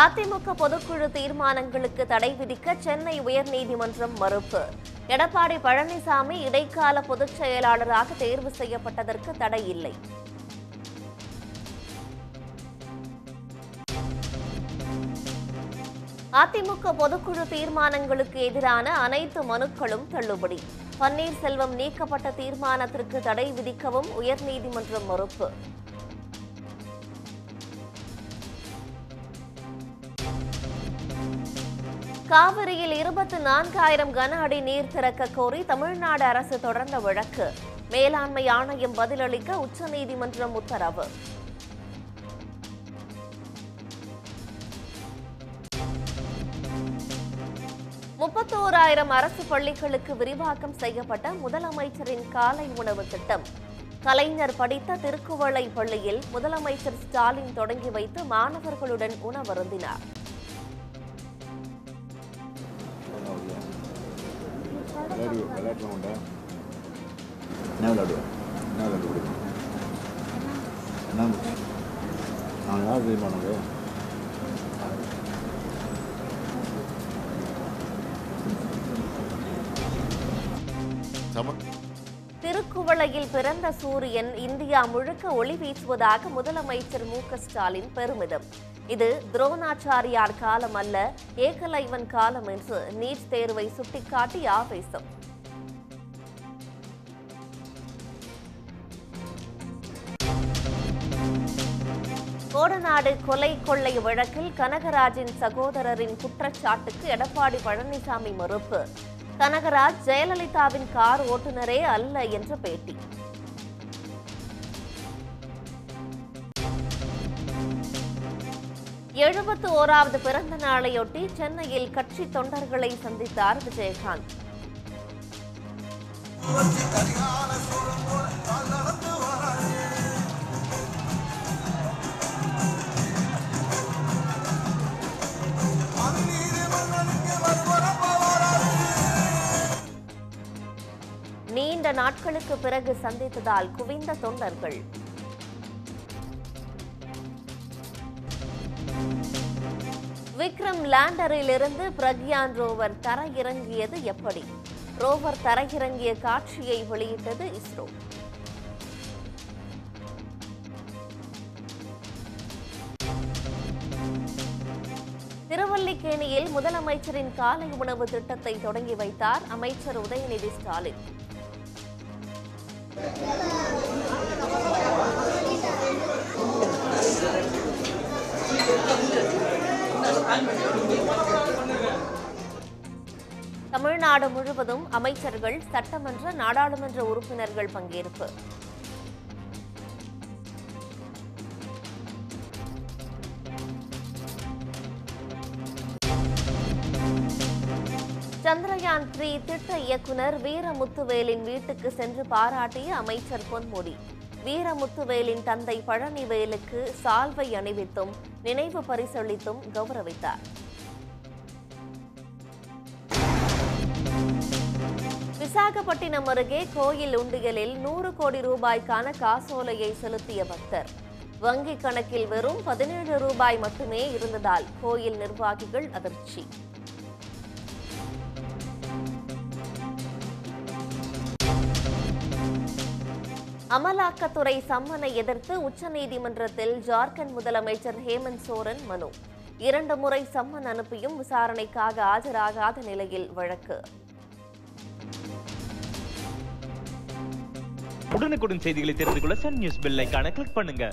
அதிமுக பொதுக்குழு தீர்மானங்களுக்கு தடை விதிக்க சென்னை உயர்நீதிமன்றம் மறுப்பு. எடப்பாடி பழனிசாமி இடைக்கால பொதுச் செயலாளராக தேர்வு செய்யப்பட்டதற்கு தடை இல்லை. அதிமுக பொதுக்குழு தீர்மானங்களுக்கு எதிரான அனைத்து மனுக்களும் தள்ளுபடி. பன்னீர்செல்வம் நீக்கப்பட்ட தீர்மானத்திற்கு தடை விதிக்கவும் உயர்நீதிமன்றம் மறுப்பு. காவிரியில் இருபத்தி நான்காயிரம் கன அடி நீர் திறக்க கோரி தமிழ்நாடு அரசு தொடர்ந்த வழக்கு. மேலாண்மை ஆணையம் பதிலளிக்க உச்சநீதிமன்றம் உத்தரவு. முப்பத்தோராயிரம் அரசு பள்ளிகளுக்கு விரிவாக்கம் செய்யப்பட்ட முதலமைச்சரின் காலை உணவு திட்டம். கலைஞர் படித்த திருக்குவளை பள்ளியில் முதலமைச்சர் ஸ்டாலின் தொடங்கி வைத்து மாணவர்களுடன் உணவருந்தினார். விளையாடி விளையாட்டுலாம் உண்டா? என்ன விளையாடுவேன் என்ன பிடிக்கும்? என்ன நான் யார் தெரியுமா உனக்கு? சம திருக்குவளையில் பிறந்த சூரியன் இந்தியா முழுக்க ஒளி வீசுவதாக முதலமைச்சர் மு ஸ்டாலின் பெருமிதம். இது துரோணாச்சாரியார் காலம் அல்ல ஏகலைவன் காலம் என்று நீட் தேர்வை சுட்டிக்காட்டி ஆவேசம். கோடநாடு கொலை கொள்ளை வழக்கில் கனகராஜின் சகோதரரின் குற்றச்சாட்டுக்கு எடப்பாடி பழனிசாமி மறுப்பு. கனகராஜ் ஜெயலலிதாவின் கார் ஓட்டுநரே அல்ல என்ற பேட்டி. எழுபத்து ஓராவது பிறந்த நாளையொட்டி சென்னையில் கட்சி தொண்டர்களை சந்தித்தார் விஜயகாந்த். நீண்ட நாட்களுக்கு பிறகு சந்தித்ததால் குவிந்த தொண்டர்கள். விக்ரம் லேண்டரில் இருந்து பிரக்யான் ரோவர் தரையிறங்கியது எப்படி? ரோவர் தரையிறங்கிய காட்சியை வெளியிட்டது இஸ்ரோ. திருவல்லிக்கேணியில் முதலமைச்சரின் காலை உணவு திட்டத்தை தொடங்கி வைத்தார் அமைச்சர் உதயநிதி ஸ்டாலின். தமிழ்நாடு முழுவதும் அமைச்சர்கள் சட்டமன்ற நாடாளுமன்ற உறுப்பினர்கள் பங்கேற்பு. சந்திரயான் த்ரீ திட்ட இயக்குனர் வீரமுத்துவேலின் வீட்டுக்கு சென்று பாராட்டிய அமைச்சர் பொன்முடி. வீரமுத்துவேலின் தந்தை பழனிவேலுக்கு சால்வை அணிவித்தும் நினைவு பரிசளித்தும் கௌரவித்தார். விசாகப்பட்டினம் அருகே கோயில் உண்டியலில் நூறு கோடி ரூபாய்க்கான காசோலையை செலுத்திய பக்தர். வங்கிக் கணக்கில் வெறும் பதினேழு ரூபாய் மட்டுமே இருந்ததால் கோயில் நிர்வாகிகள் அதிர்ச்சி. அமலாக்கத்துறை சம்மனை எதிர்த்து உச்சநீதிமன்றத்தில் ஜார்க்கண்ட் முதலமைச்சர் ஹேமந்த் சோரன் மனு. இரண்டு முறை சம்மன் அனுப்பியும் விசாரணைக்காக ஆஜராகாத நிலையில் வழக்கு. உடனுக்குடன் செய்திகளை தெரிந்து கொள்ள சன் நியூஸ் பெல் கிளிக் பண்ணுங்க.